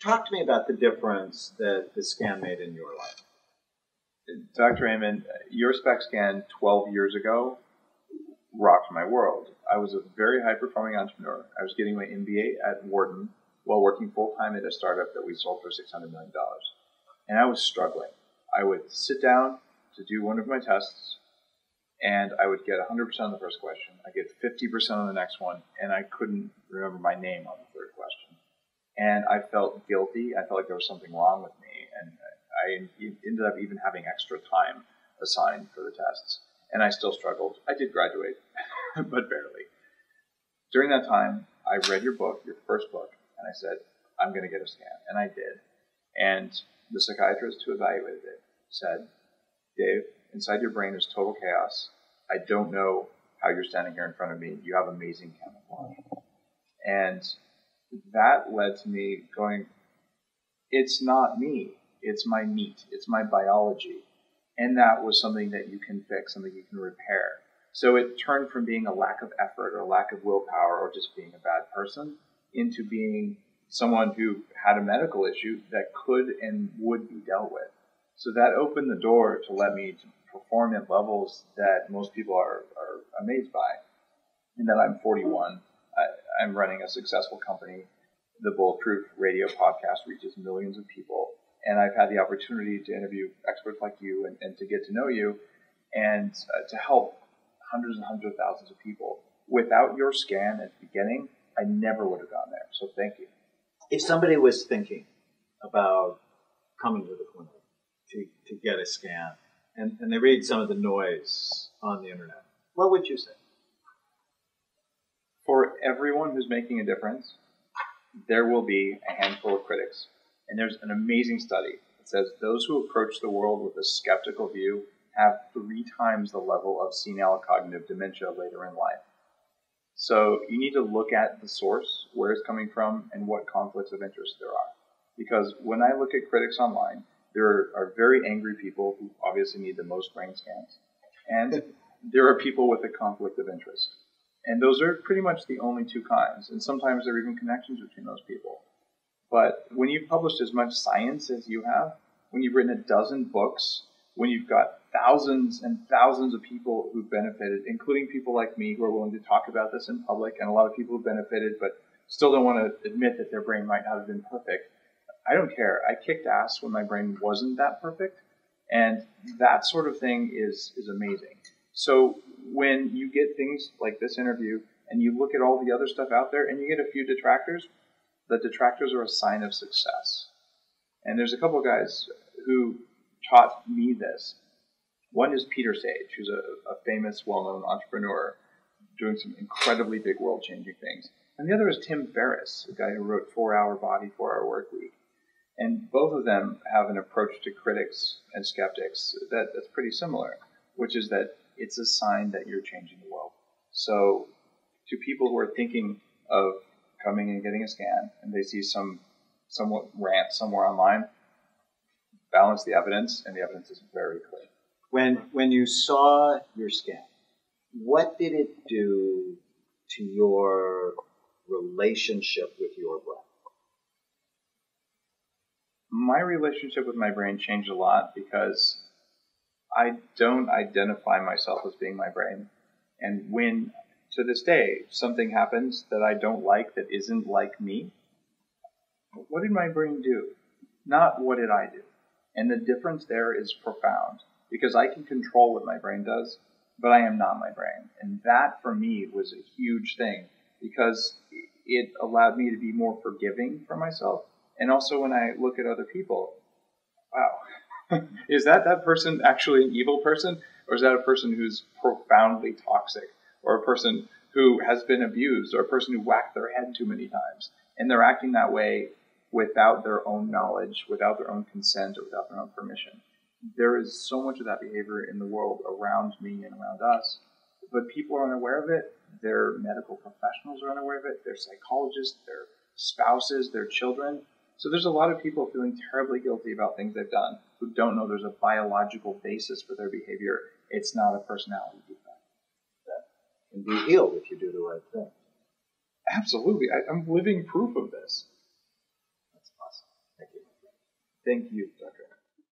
talk to me about the difference that the scan made in your life. Dr. Amen, your SPECT scan 12 years ago rocked my world. I was a very high performing entrepreneur. I was getting my MBA at Wharton while working full time at a startup that we sold for $600 million. And I was struggling. I would sit down to do one of my tests and I would get 100% on the first question. I get 50% on the next one, and I couldn't remember my name on the third question. And I felt guilty. I felt like there was something wrong with me, and I ended up even having extra time assigned for the tests. And I still struggled. I did graduate, but barely. During that time, I read your book, your first book, and I said, I'm going to get a scan. And I did. And the psychiatrist who evaluated it said, Dave, inside your brain is total chaos. I don't know how you're standing here in front of me. You have amazing camouflage. And that led to me going, it's not me. It's my meat. It's my biology. And that was something that you can fix, something you can repair. So it turned from being a lack of effort or lack of willpower or just being a bad person into being someone who had a medical issue that could and would be dealt with. So that opened the door to let me perform at levels that most people are, are amazed by. And that I'm 41. I'm running a successful company. The Bulletproof Radio podcast reaches millions of people. And I've had the opportunity to interview experts like you and, and to get to know you and uh, to help hundreds and hundreds of thousands of people. Without your scan at the beginning, I never would have gone there. So thank you. If somebody was thinking about coming to the clinic to, to get a scan, and, and they read some of the noise on the internet, what would you say? Everyone who's making a difference, there will be a handful of critics. And there's an amazing study that says those who approach the world with a skeptical view have three times the level of senile cognitive dementia later in life. So you need to look at the source, where it's coming from, and what conflicts of interest there are. Because when I look at critics online, there are very angry people who obviously need the most brain scans, and there are people with a conflict of interest. And those are pretty much the only two kinds. And sometimes there are even connections between those people. But when you've published as much science as you have, when you've written a dozen books, when you've got thousands and thousands of people who've benefited, including people like me who are willing to talk about this in public, and a lot of people who've benefited but still don't want to admit that their brain might not have been perfect, I don't care. I kicked ass when my brain wasn't that perfect, and that sort of thing is is amazing. So when you get things like this interview and you look at all the other stuff out there and you get a few detractors, the detractors are a sign of success. And there's a couple of guys who taught me this. One is Peter Sage, who's a, a famous, well-known entrepreneur doing some incredibly big world-changing things. And the other is Tim Ferriss, the guy who wrote Four Hour Body, Four Hour Work Week. And both of them have an approach to critics and skeptics that, that's pretty similar, which is that it's a sign that you're changing the world. So, to people who are thinking of coming and getting a scan and they see some somewhat rant somewhere online, balance the evidence, and the evidence is very clear. When when you saw your scan, what did it do to your relationship with your breath? my relationship with my brain changed a lot because I don't identify myself as being my brain. And when, to this day, something happens that I don't like that isn't like me, what did my brain do? Not what did I do? And the difference there is profound because I can control what my brain does, but I am not my brain. And that for me was a huge thing because it allowed me to be more forgiving for myself and also when I look at other people, wow, is that that person actually an evil person, or is that a person who's profoundly toxic, or a person who has been abused, or a person who whacked their head too many times, and they're acting that way without their own knowledge, without their own consent, or without their own permission. There is so much of that behavior in the world around me and around us, but people are unaware of it. Their medical professionals are unaware of it. Their psychologists, their spouses, their children so there's a lot of people feeling terribly guilty about things they've done who don't know there's a biological basis for their behavior. It's not a personality defect. That can be healed if you do the right thing. Absolutely. I, am living proof of this. That's awesome. Thank you, Thank you, Dr.